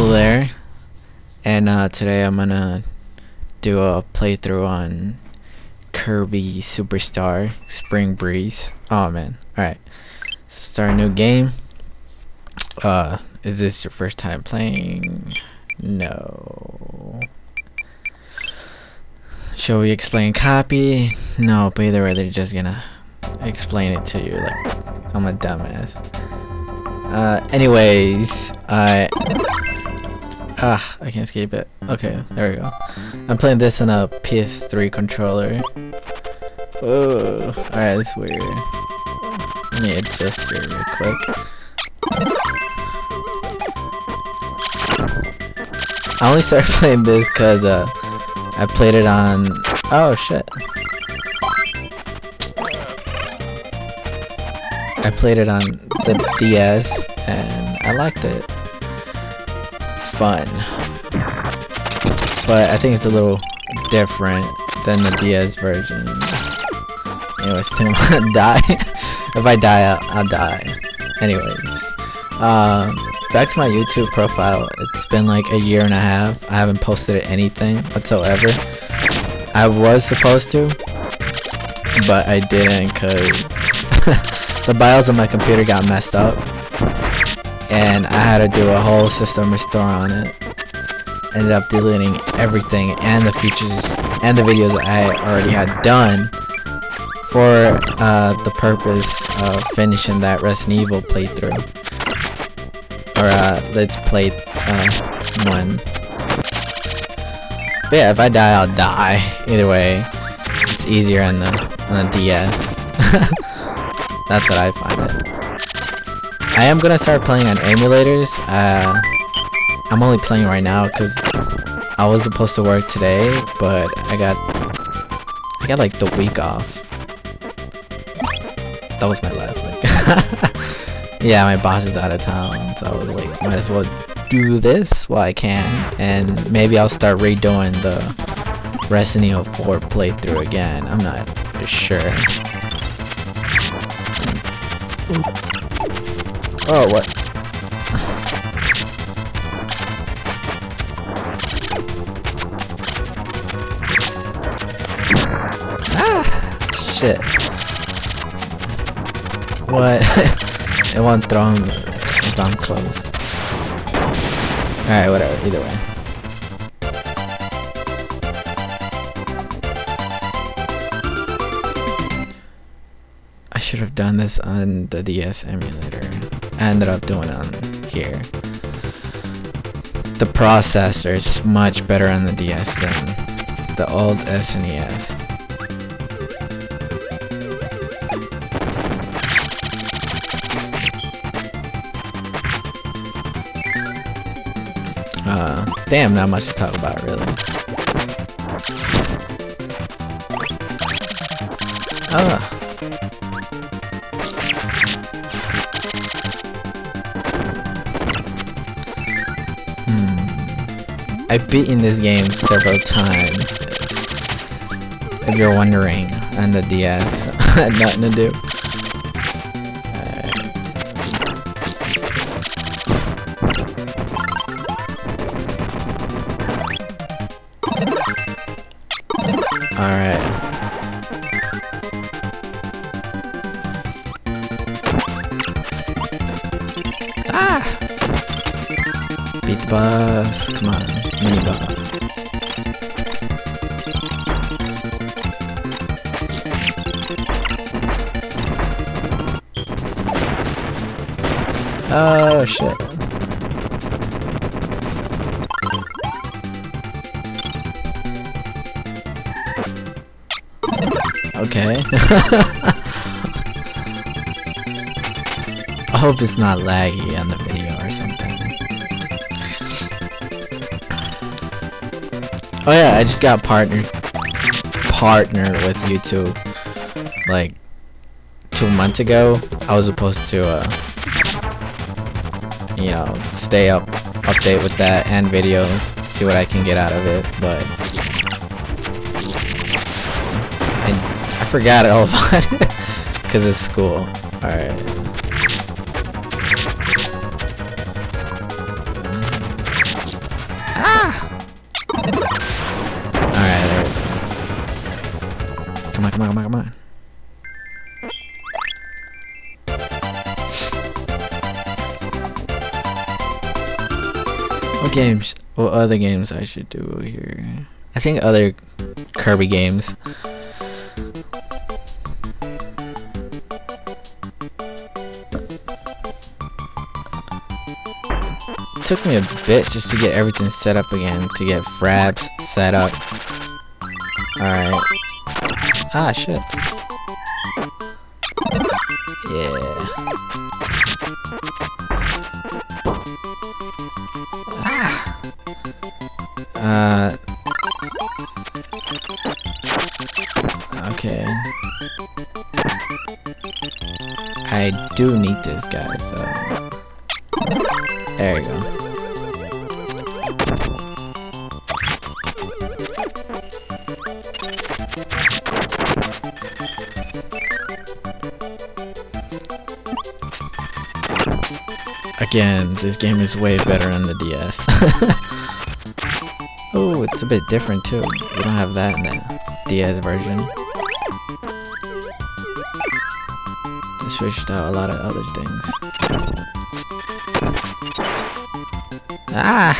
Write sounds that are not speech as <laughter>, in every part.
There. And uh, today I'm gonna do a playthrough on Kirby Superstar Spring Breeze. Oh man. Alright. Start a new game. Uh, is this your first time playing? No. Shall we explain copy? No, but either way they're just gonna explain it to you like I'm a dumbass. Uh, anyways, I ah I can't escape it. Okay, there we go. I'm playing this on a PS3 controller. Oh, alright, that's weird. Let me adjust it real quick. I only started <laughs> playing this because uh, I played it on. Oh shit. I played it on the DS and I liked it. Fun. But I think it's a little different than the DS version. Anyways, I think gonna die. if I die, I'll, I'll die. Anyways. Um, back to my YouTube profile. It's been like a year and a half. I haven't posted anything whatsoever. I was supposed to, but I didn't because <laughs> the BIOS on my computer got messed up and I had to do a whole system restore on it. Ended up deleting everything and the features and the videos I already had done for uh, the purpose of finishing that Resident Evil playthrough. Or uh, let's play uh, one. But yeah, if I die, I'll die. Either way, it's easier on the on the DS. <laughs> That's what I find it. I am gonna start playing on emulators. Uh, I'm only playing right now because I was supposed to work today, but I got I got like the week off. That was my last week. <laughs> yeah, my boss is out of town, so I was like, might as well do this while I can, and maybe I'll start redoing the Resident Evil 4 playthrough again. I'm not sure. Oh, what? ah! Shit. What? <laughs> it won't throw him if I'm close. Alright, whatever, either way. I should have done this on the DS emulator. Ended up doing on here. The processor is much better on the DS than the old SNES. Uh, damn, not much to talk about really. Ah. I've beaten this game several times. If you're wondering, on the DS. <laughs> Had nothing to do. Alright. Ah! Beat the Come on. Mini boss. Oh shit. Okay. <laughs> I hope it's not laggy on the video Oh yeah, I just got partner partner with YouTube like two months ago. I was supposed to uh you know stay up update with that and videos, see what I can get out of it, but I I forgot all <laughs> about it because it's school. Alright. Come on, come on, come on, come on. What games, what other games I should do here? I think other Kirby games. It took me a bit just to get everything set up again, to get fraps set up. Alright. Ah, shit. Yeah. Ah! Uh... Okay. I do need this guy, so... There you go. Again, this game is way better on the DS. <laughs> oh, it's a bit different too. We don't have that in the DS version. They switched out a lot of other things. Ah!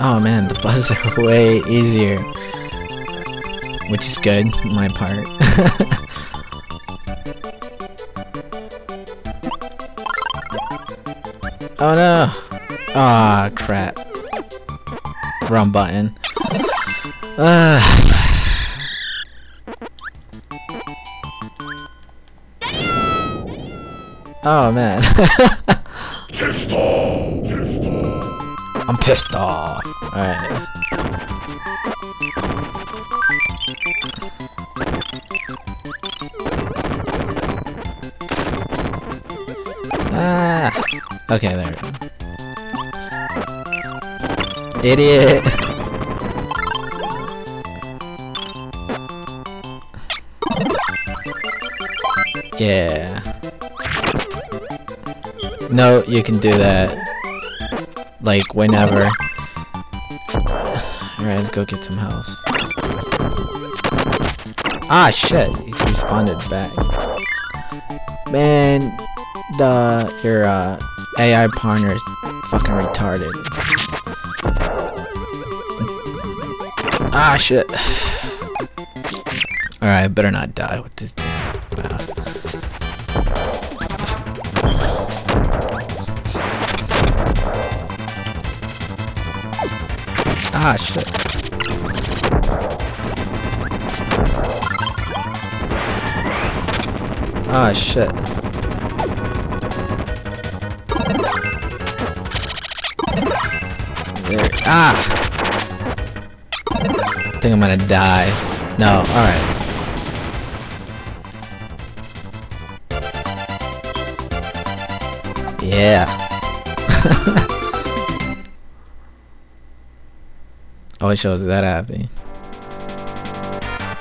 Oh man, the buzzes are <laughs> way easier. Which is good, my part. <laughs> oh no! Ah, oh, crap. Wrong button. Uh. <sighs> Oh man. <laughs> I'm pissed off. Alright. Okay, there. Idiot. yeah. No, you can do that. Like, whenever. Alright, let's go get some health. Ah, shit. He responded back. Man, the your uh, AI partner is fucking retarded. Ah, shit. Alright, I better not die with this bath. Ah, shit. Ah, shit. There. Ah! I think I'm gonna die. No, alright. Yeah. <laughs> oh, it shows that happy.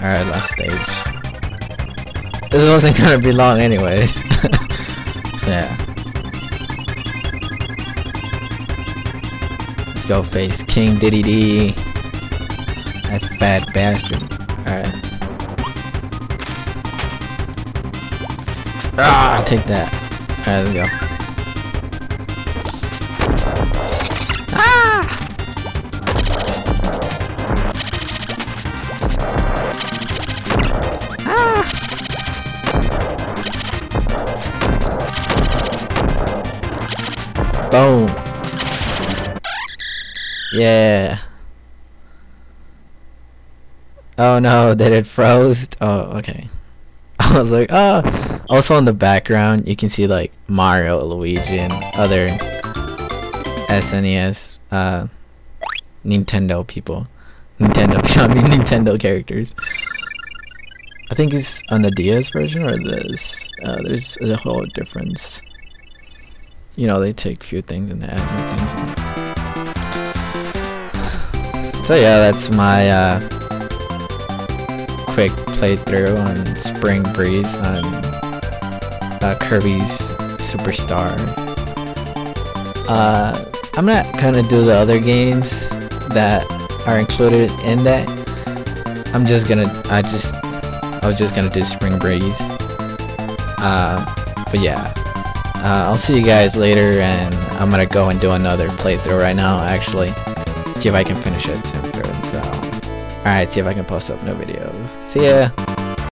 Alright, last stage. This wasn't gonna be long anyways. <laughs> so yeah. Let's go face King Dedede. That fat bastard. Alright. Ah, take that. Alright, let's go. Yeah. Oh no, <laughs> did it froze? Oh, okay. <laughs> I was like, oh. Also in the background, you can see like Mario, Luigi, and other SNES, uh, Nintendo people. Nintendo, <laughs> I mean Nintendo characters. I think it's on the DS version or this. Uh, there's a whole difference. You know, they take few things and they add new things. So yeah, that's my uh, quick playthrough on Spring Breeze on uh, Kirby's Superstar. uh, I'm not gonna do the other games that are included in that. I'm just gonna, I just, I was just gonna do Spring Breeze. Uh, but yeah, uh, I'll see you guys later, and I'm gonna go and do another playthrough right now, actually. See if I can finish it soon. So, alright, see if I can post up new videos. See ya!